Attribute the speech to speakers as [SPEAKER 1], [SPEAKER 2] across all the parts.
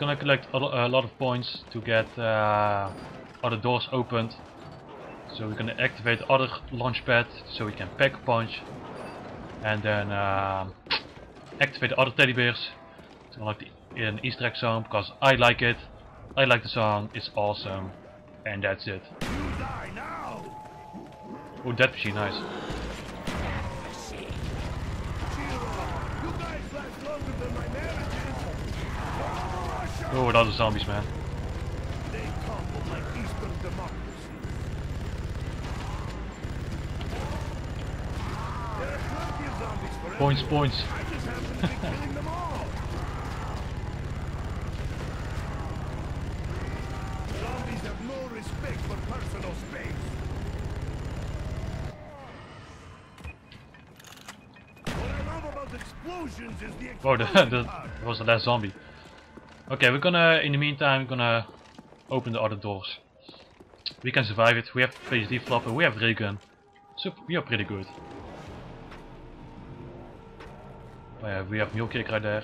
[SPEAKER 1] Gonna collect a lot of points to get uh, other doors opened. So we're gonna activate other launch pad so we can pack a punch. And then um activate the other teddy bears to unlock the an Easter egg song because I like it. I like the song, it's awesome. And that's it.
[SPEAKER 2] You die now!
[SPEAKER 1] Oh, that machine, nice. Oh, what other zombies, man.
[SPEAKER 2] They Eastern democracy. There are plenty of zombies for
[SPEAKER 1] Points,
[SPEAKER 2] everyone.
[SPEAKER 1] points.
[SPEAKER 2] I just happen to be killing them all. Zombies have oh, no respect for personal space. What I love about explosions is the
[SPEAKER 1] Whoa,
[SPEAKER 2] explosion
[SPEAKER 1] that was the last zombie. Okay, we're gonna, in the meantime, we're gonna open the other doors. We can survive it. We have PhD flopper, we have ray gun. So we are pretty good. Oh yeah, we have mule kick right there.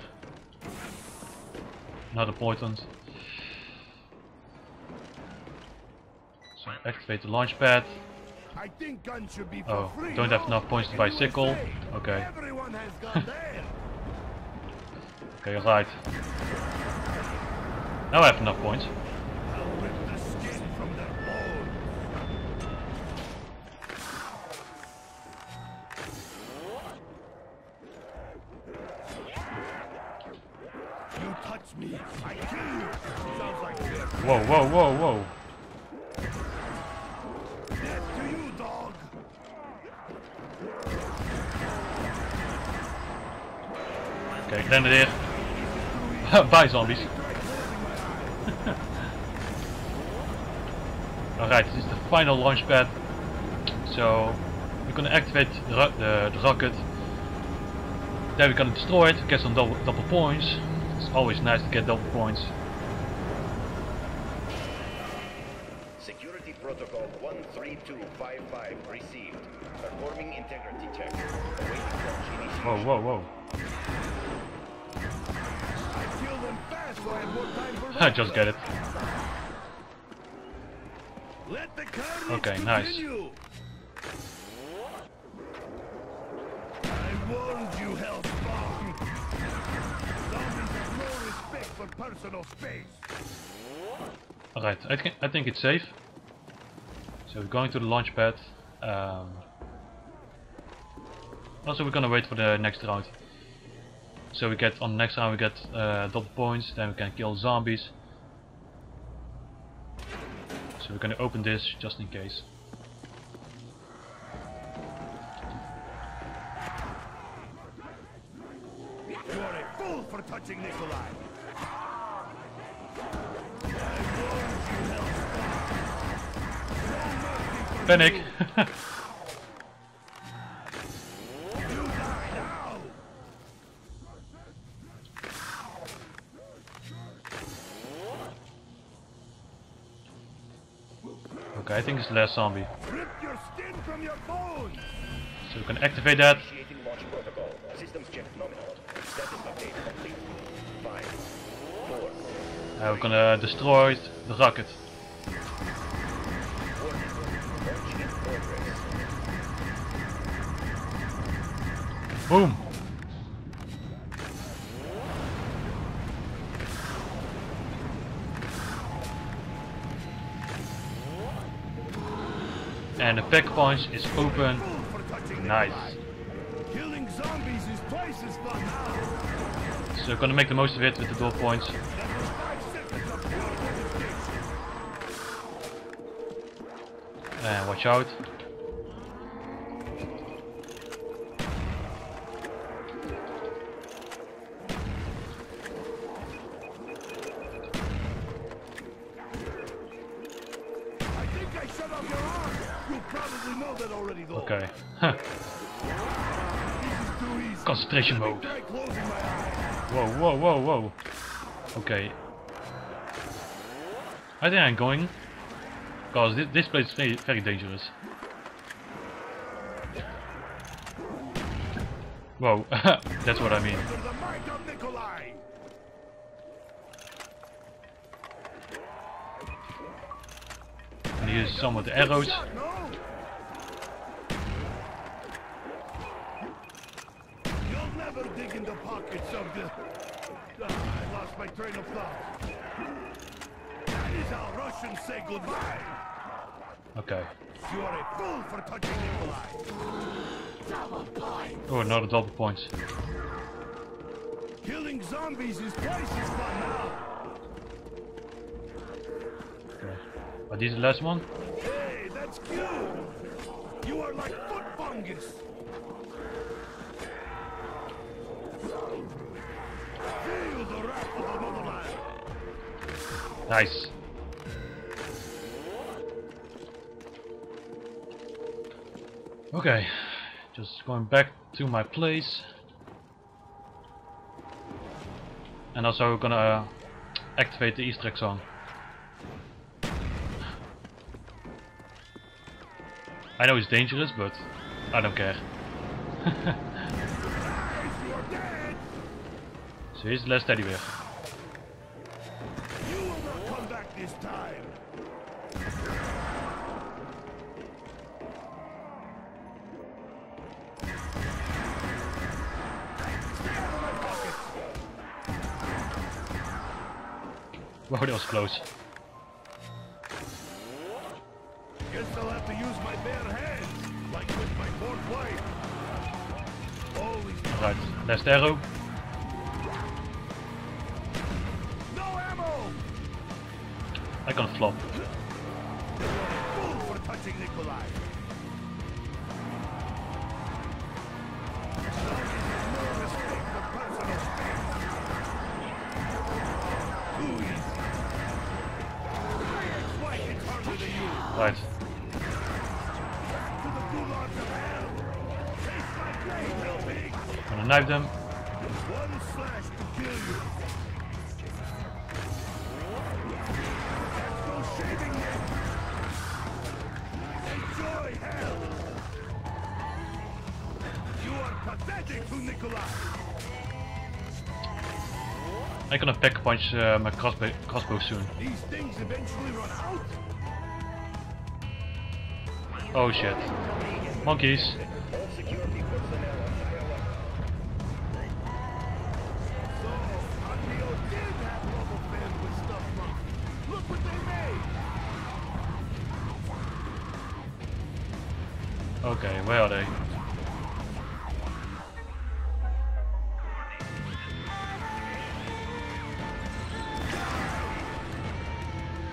[SPEAKER 1] Not important. So activate the launch pad.
[SPEAKER 2] I think guns should be
[SPEAKER 1] Oh,
[SPEAKER 2] free.
[SPEAKER 1] don't have enough points to buy sickle. Okay.
[SPEAKER 2] Everyone has gun there.
[SPEAKER 1] Okay, right. Now I have enough points. Whoa, whoa, whoa, whoa.
[SPEAKER 2] Death to you, dog.
[SPEAKER 1] Oké, ik ren er weer. Bye zombies. Alright, this is the final launch pad. So we're gonna activate the, the, the rocket. Then we're gonna destroy it, get some double, double points. It's always nice to get double points.
[SPEAKER 3] Security Protocol 13255 received. Performing integrity check. Awaiting launch initiation.
[SPEAKER 1] Whoa, whoa, whoa.
[SPEAKER 2] I have more time for
[SPEAKER 1] I just get it.
[SPEAKER 2] Let the
[SPEAKER 1] Okay, nice.
[SPEAKER 2] continue. I warned you, Hellspawn. Zombies no respect for personal space.
[SPEAKER 1] Alright, I, think I think it's safe. So we're going to the launch pad. Um, also we're gonna wait for the next round. So we get on the next round we get uh, double points, then we can kill zombies. So we're gonna open this just in case.
[SPEAKER 2] You are a fool for touching Nikolai.
[SPEAKER 1] Panic! I think it's the last zombie.
[SPEAKER 2] Rip your skin from your bones.
[SPEAKER 1] So we can activate that.
[SPEAKER 3] Initiating launch protocol. Systems check nominal. Status update complete. Five, four,
[SPEAKER 1] Uh, we're gonna destroy the rocket.
[SPEAKER 3] warning. Launch in progress.
[SPEAKER 1] Boom! And the pack punch is open.
[SPEAKER 2] Fool for touching
[SPEAKER 1] Nice.
[SPEAKER 2] Killing zombies is twice as fun now.
[SPEAKER 1] So we're gonna make the most of it with the door points.
[SPEAKER 2] That was five seconds of pure devastation.
[SPEAKER 1] And watch out.
[SPEAKER 2] I think I shut off your arm.
[SPEAKER 1] Okay. Concentration mode. Whoa, whoa, whoa, whoa. Okay. I think I'm going. Because th this place is very, very dangerous. Whoa, that's what I mean. And here's some of the arrows.
[SPEAKER 2] Never dig in the pockets of the... Ah, I lost my train of thought. That is how Russians say goodbye.
[SPEAKER 1] Okay.
[SPEAKER 2] You are a fool for touching Nikolai.
[SPEAKER 1] Oh, another double points.
[SPEAKER 2] Killing zombies is twice as fun now.
[SPEAKER 1] Okay. Are these the last one?
[SPEAKER 2] Hey, that's cute. You are like foot fungus.
[SPEAKER 1] Nice. Okay, just going back to my place. And also gonna activate the Easter egg song. I know it's dangerous, but I don't care. Zo is de les teddy weer.
[SPEAKER 2] This time. Stay out of my pocket.
[SPEAKER 1] Wow, that was close.
[SPEAKER 2] Guess I'll have to use my bare hands, like with my fourth wife.
[SPEAKER 1] Right, last arrow.
[SPEAKER 2] Taste my blade, little pig.
[SPEAKER 1] Gonna knife them. I'm gonna pack punch uh, my crossbow, crossbow soon.
[SPEAKER 2] These things eventually run out.
[SPEAKER 1] Oh shit. Monkeys. Okay, where are they?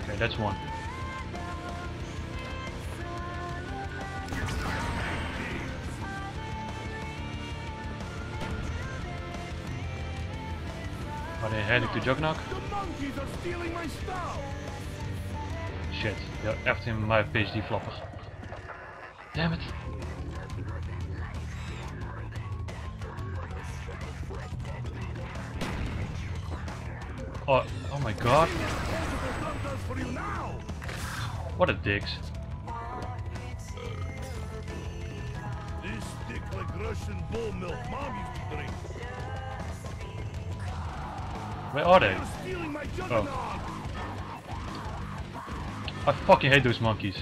[SPEAKER 1] Okay, that's one. Are they heading to Juggernog?
[SPEAKER 2] The monkeys are stealing my stuff.
[SPEAKER 1] Shit, they're after my PhD flopper. Damn it. Oh, oh my god. What a dicks.
[SPEAKER 2] This stick like Russian bull milk mom used to drink.
[SPEAKER 1] Where are they?
[SPEAKER 2] Juggernaut.
[SPEAKER 1] I fucking hate those monkeys.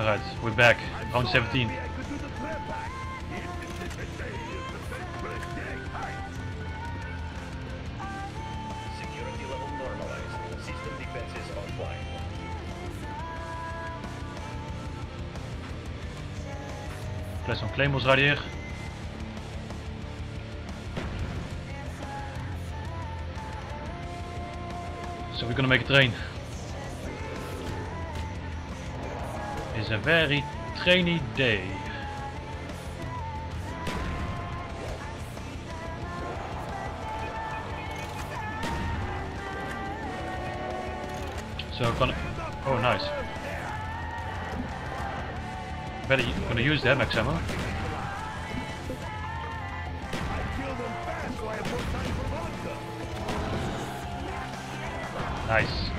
[SPEAKER 1] Alright, we're back. Round 17.
[SPEAKER 2] Maybe I could do the trap back.
[SPEAKER 3] Security level normalized. System defenses offline.
[SPEAKER 1] Play some claymores right here. So we're gonna make a train. It's a very trainy day. So I'm gonna oh nice. Better gonna use that max ammo.
[SPEAKER 2] I